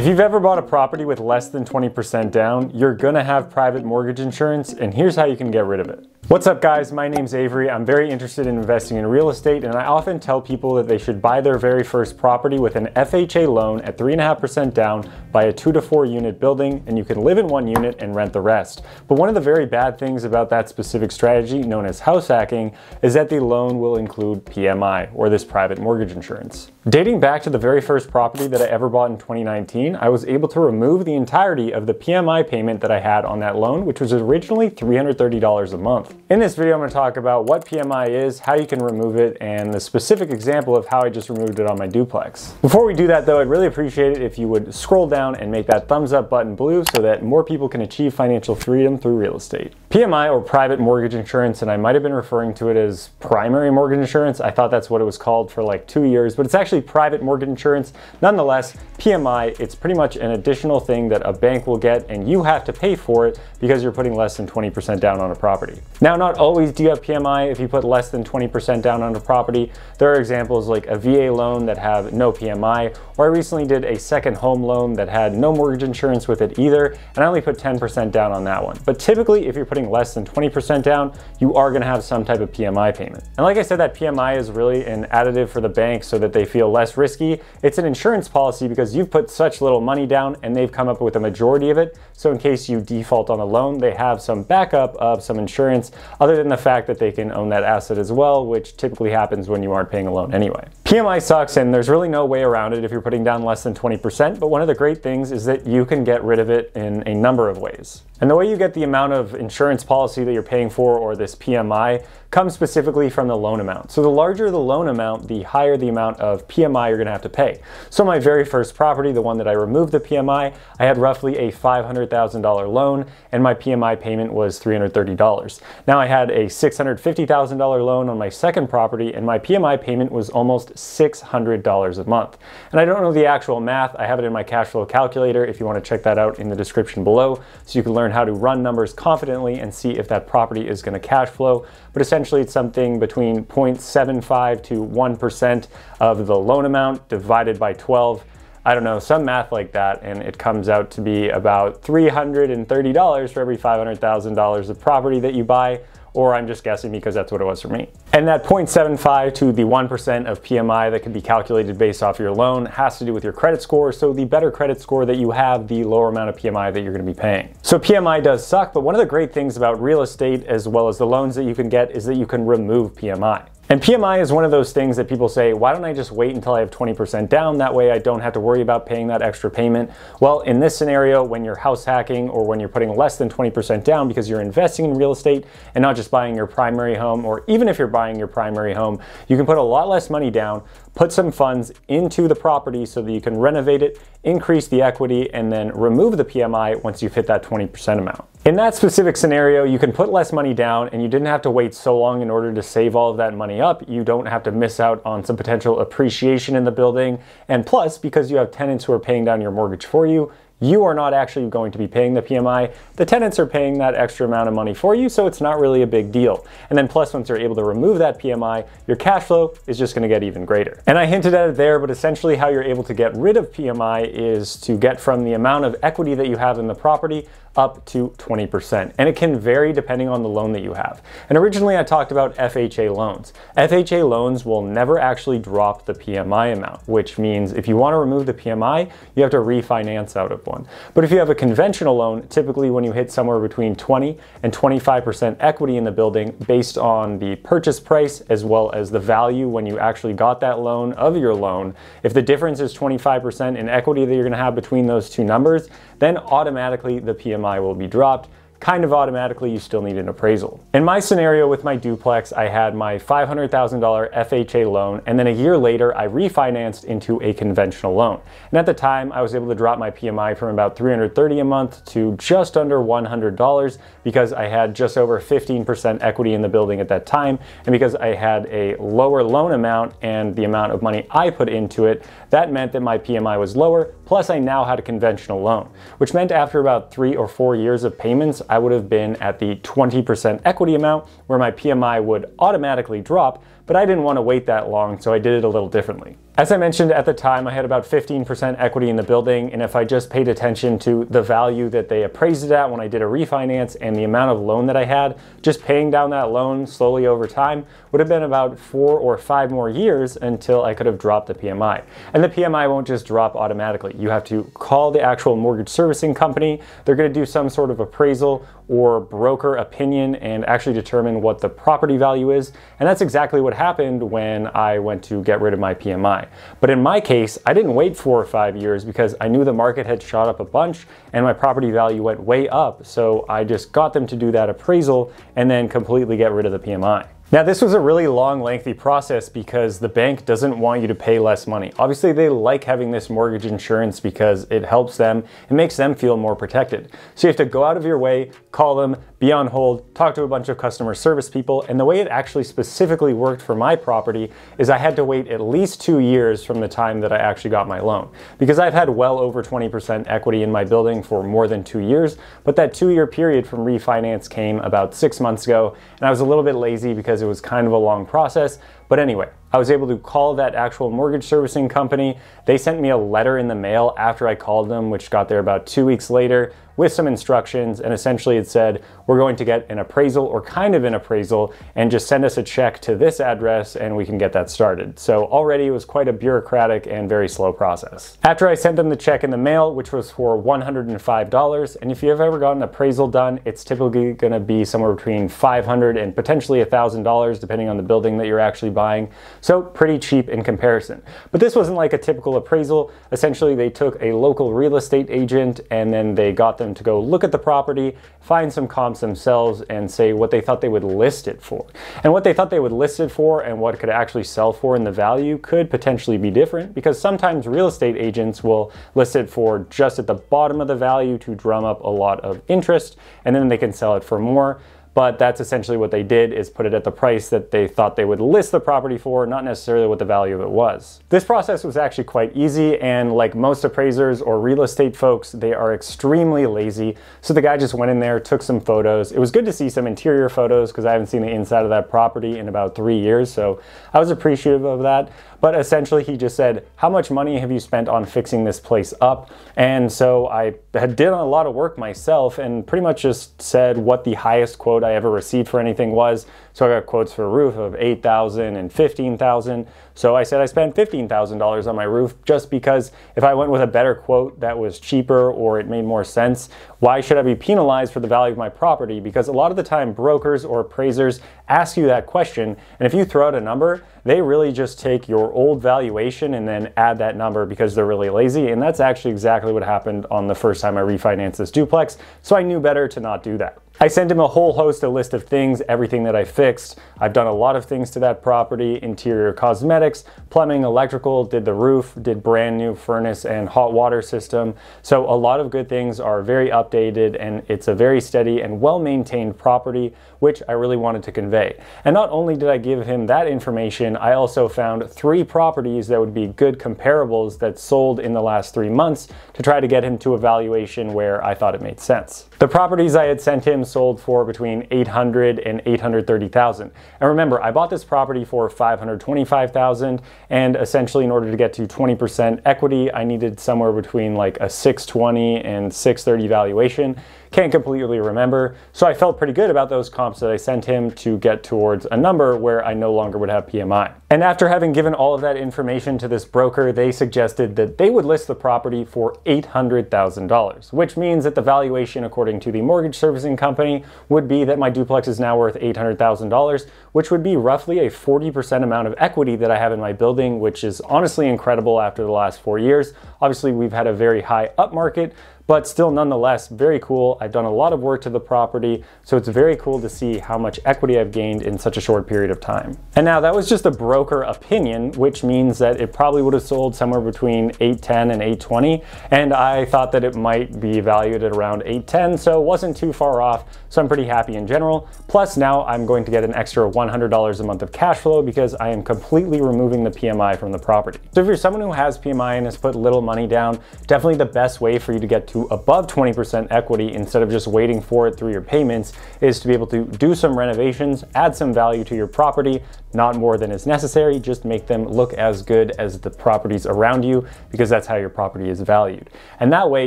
If you've ever bought a property with less than 20% down, you're gonna have private mortgage insurance, and here's how you can get rid of it. What's up guys, my name's Avery. I'm very interested in investing in real estate and I often tell people that they should buy their very first property with an FHA loan at 3.5% down, buy a two to four unit building, and you can live in one unit and rent the rest. But one of the very bad things about that specific strategy, known as house hacking, is that the loan will include PMI, or this private mortgage insurance. Dating back to the very first property that I ever bought in 2019, I was able to remove the entirety of the PMI payment that I had on that loan, which was originally $330 a month. In this video, I'm gonna talk about what PMI is, how you can remove it, and the specific example of how I just removed it on my duplex. Before we do that though, I'd really appreciate it if you would scroll down and make that thumbs up button blue so that more people can achieve financial freedom through real estate. PMI or private mortgage insurance, and I might have been referring to it as primary mortgage insurance. I thought that's what it was called for like two years, but it's actually private mortgage insurance. Nonetheless, PMI, it's pretty much an additional thing that a bank will get and you have to pay for it because you're putting less than 20% down on a property. Now, not always do you have PMI if you put less than 20% down on a property. There are examples like a VA loan that have no PMI, or I recently did a second home loan that had no mortgage insurance with it either, and I only put 10% down on that one. But typically, if you're putting less than 20% down, you are gonna have some type of PMI payment. And like I said, that PMI is really an additive for the bank so that they feel less risky. It's an insurance policy because you've put such little money down and they've come up with a majority of it. So in case you default on a loan, they have some backup of some insurance other than the fact that they can own that asset as well, which typically happens when you aren't paying a loan anyway. PMI sucks and there's really no way around it if you're putting down less than 20%, but one of the great things is that you can get rid of it in a number of ways. And the way you get the amount of insurance policy that you're paying for or this PMI comes specifically from the loan amount. So the larger the loan amount, the higher the amount of PMI you're gonna have to pay. So my very first property, the one that I removed the PMI, I had roughly a $500,000 loan and my PMI payment was $330. Now I had a $650,000 loan on my second property and my PMI payment was almost $600 a month. And I don't know the actual math, I have it in my cash flow calculator if you wanna check that out in the description below so you can learn how to run numbers confidently and see if that property is gonna cash flow. But essentially it's something between 0.75 to 1% of the loan amount divided by 12. I don't know, some math like that, and it comes out to be about $330 for every $500,000 of property that you buy or I'm just guessing because that's what it was for me. And that 0.75 to the 1% of PMI that can be calculated based off your loan has to do with your credit score. So the better credit score that you have, the lower amount of PMI that you're gonna be paying. So PMI does suck, but one of the great things about real estate as well as the loans that you can get is that you can remove PMI. And PMI is one of those things that people say, why don't I just wait until I have 20% down? That way I don't have to worry about paying that extra payment. Well, in this scenario, when you're house hacking or when you're putting less than 20% down because you're investing in real estate and not just buying your primary home, or even if you're buying your primary home, you can put a lot less money down, put some funds into the property so that you can renovate it, increase the equity, and then remove the PMI once you've hit that 20% amount. In that specific scenario, you can put less money down and you didn't have to wait so long in order to save all of that money up. You don't have to miss out on some potential appreciation in the building. And plus, because you have tenants who are paying down your mortgage for you, you are not actually going to be paying the PMI. The tenants are paying that extra amount of money for you, so it's not really a big deal. And then plus, once you're able to remove that PMI, your cash flow is just gonna get even greater. And I hinted at it there, but essentially how you're able to get rid of PMI is to get from the amount of equity that you have in the property up to 20%. And it can vary depending on the loan that you have. And originally I talked about FHA loans. FHA loans will never actually drop the PMI amount, which means if you want to remove the PMI, you have to refinance out of one. But if you have a conventional loan, typically when you hit somewhere between 20 and 25% equity in the building based on the purchase price as well as the value when you actually got that loan of your loan, if the difference is 25% in equity that you're going to have between those two numbers, then automatically the PMI will be dropped kind of automatically you still need an appraisal. In my scenario with my duplex, I had my $500,000 FHA loan, and then a year later, I refinanced into a conventional loan. And at the time, I was able to drop my PMI from about 330 a month to just under $100 because I had just over 15% equity in the building at that time, and because I had a lower loan amount and the amount of money I put into it, that meant that my PMI was lower, plus I now had a conventional loan, which meant after about three or four years of payments, I would have been at the 20% equity amount where my PMI would automatically drop, but I didn't want to wait that long, so I did it a little differently. As I mentioned at the time, I had about 15% equity in the building, and if I just paid attention to the value that they appraised it at when I did a refinance and the amount of loan that I had, just paying down that loan slowly over time would have been about four or five more years until I could have dropped the PMI. And the PMI won't just drop automatically. You have to call the actual mortgage servicing company. They're going to do some sort of appraisal or broker opinion and actually determine what the property value is. And that's exactly what happened when I went to get rid of my PMI. But in my case, I didn't wait four or five years because I knew the market had shot up a bunch and my property value went way up. So I just got them to do that appraisal and then completely get rid of the PMI. Now this was a really long, lengthy process because the bank doesn't want you to pay less money. Obviously they like having this mortgage insurance because it helps them, it makes them feel more protected. So you have to go out of your way, call them, be on hold, talk to a bunch of customer service people, and the way it actually specifically worked for my property is I had to wait at least two years from the time that I actually got my loan. Because I've had well over 20% equity in my building for more than two years, but that two year period from refinance came about six months ago, and I was a little bit lazy because it was kind of a long process, but anyway, I was able to call that actual mortgage servicing company. They sent me a letter in the mail after I called them, which got there about two weeks later with some instructions. And essentially it said, we're going to get an appraisal or kind of an appraisal and just send us a check to this address and we can get that started. So already it was quite a bureaucratic and very slow process. After I sent them the check in the mail, which was for $105, and if you've ever gotten an appraisal done, it's typically going to be somewhere between 500 and potentially $1,000 depending on the building that you're actually buying. So pretty cheap in comparison. But this wasn't like a typical appraisal. Essentially, they took a local real estate agent and then they got them to go look at the property, find some comps themselves, and say what they thought they would list it for. And what they thought they would list it for and what it could actually sell for in the value could potentially be different because sometimes real estate agents will list it for just at the bottom of the value to drum up a lot of interest and then they can sell it for more but that's essentially what they did is put it at the price that they thought they would list the property for, not necessarily what the value of it was. This process was actually quite easy and like most appraisers or real estate folks, they are extremely lazy. So the guy just went in there, took some photos. It was good to see some interior photos because I haven't seen the inside of that property in about three years. So I was appreciative of that. But essentially, he just said, How much money have you spent on fixing this place up? And so I had did a lot of work myself and pretty much just said what the highest quote I ever received for anything was. So I got quotes for a roof of 8,000 and 15,000. So I said I spent $15,000 on my roof just because if I went with a better quote that was cheaper or it made more sense, why should I be penalized for the value of my property? Because a lot of the time brokers or appraisers ask you that question and if you throw out a number, they really just take your old valuation and then add that number because they're really lazy. And that's actually exactly what happened on the first time I refinanced this duplex. So I knew better to not do that. I sent him a whole host, a list of things, everything that I fixed. I've done a lot of things to that property, interior cosmetics, plumbing, electrical, did the roof, did brand new furnace and hot water system. So a lot of good things are very updated and it's a very steady and well-maintained property, which I really wanted to convey. And not only did I give him that information, I also found three properties that would be good comparables that sold in the last three months to try to get him to a valuation where I thought it made sense. The properties I had sent him sold for between 800 and 830,000. And remember, I bought this property for 525,000 and essentially in order to get to 20% equity, I needed somewhere between like a 620 and 630 valuation. Can't completely remember. So I felt pretty good about those comps that I sent him to get towards a number where I no longer would have PMI. And after having given all of that information to this broker, they suggested that they would list the property for $800,000, which means that the valuation, according to the mortgage servicing company, would be that my duplex is now worth $800,000, which would be roughly a 40% amount of equity that I have in my building, which is honestly incredible after the last four years. Obviously, we've had a very high up market, but still nonetheless very cool. I've done a lot of work to the property, so it's very cool to see how much equity I've gained in such a short period of time. And now that was just a broker opinion, which means that it probably would have sold somewhere between 810 and 820, and I thought that it might be valued at around 810, so it wasn't too far off, so I'm pretty happy in general. Plus now I'm going to get an extra $100 a month of cash flow because I am completely removing the PMI from the property. So if you're someone who has PMI and has put little money down, definitely the best way for you to get to above 20% equity instead of just waiting for it through your payments is to be able to do some renovations, add some value to your property, not more than is necessary, just make them look as good as the properties around you because that's how your property is valued. And that way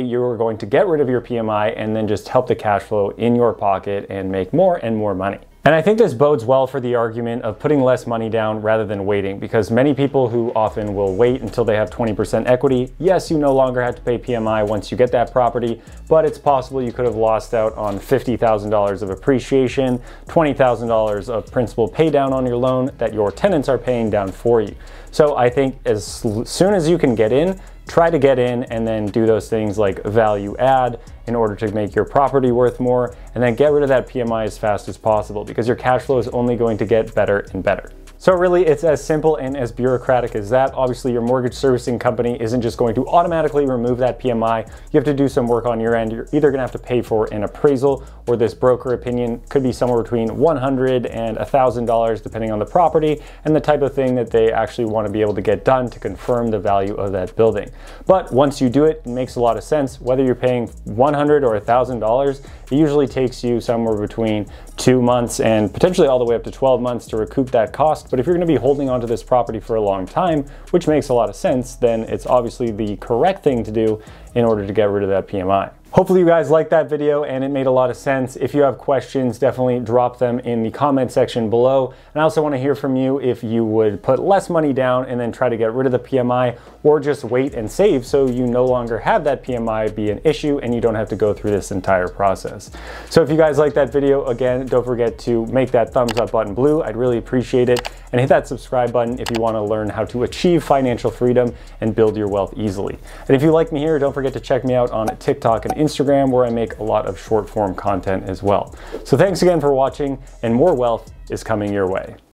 you're going to get rid of your PMI and then just help the cash flow in your pocket and make more and more money. And I think this bodes well for the argument of putting less money down rather than waiting because many people who often will wait until they have 20% equity, yes, you no longer have to pay PMI once you get that property, but it's possible you could have lost out on $50,000 of appreciation, $20,000 of principal pay down on your loan that your tenants are paying down for you. So I think as soon as you can get in, try to get in and then do those things like value add in order to make your property worth more and then get rid of that PMI as fast as possible because your cash flow is only going to get better and better. So really it's as simple and as bureaucratic as that. Obviously your mortgage servicing company isn't just going to automatically remove that PMI. You have to do some work on your end. You're either gonna have to pay for an appraisal or this broker opinion could be somewhere between $100 and $1,000 depending on the property and the type of thing that they actually wanna be able to get done to confirm the value of that building. But once you do it, it makes a lot of sense. Whether you're paying 100 or $1,000, it usually takes you somewhere between two months and potentially all the way up to 12 months to recoup that cost. But if you're gonna be holding onto this property for a long time, which makes a lot of sense, then it's obviously the correct thing to do in order to get rid of that PMI. Hopefully you guys liked that video and it made a lot of sense. If you have questions, definitely drop them in the comment section below. And I also want to hear from you if you would put less money down and then try to get rid of the PMI or just wait and save so you no longer have that PMI be an issue and you don't have to go through this entire process. So if you guys like that video, again, don't forget to make that thumbs up button blue. I'd really appreciate it. And hit that subscribe button if you want to learn how to achieve financial freedom and build your wealth easily. And if you like me here, don't forget to check me out on TikTok and Instagram where I make a lot of short form content as well. So thanks again for watching and more wealth is coming your way.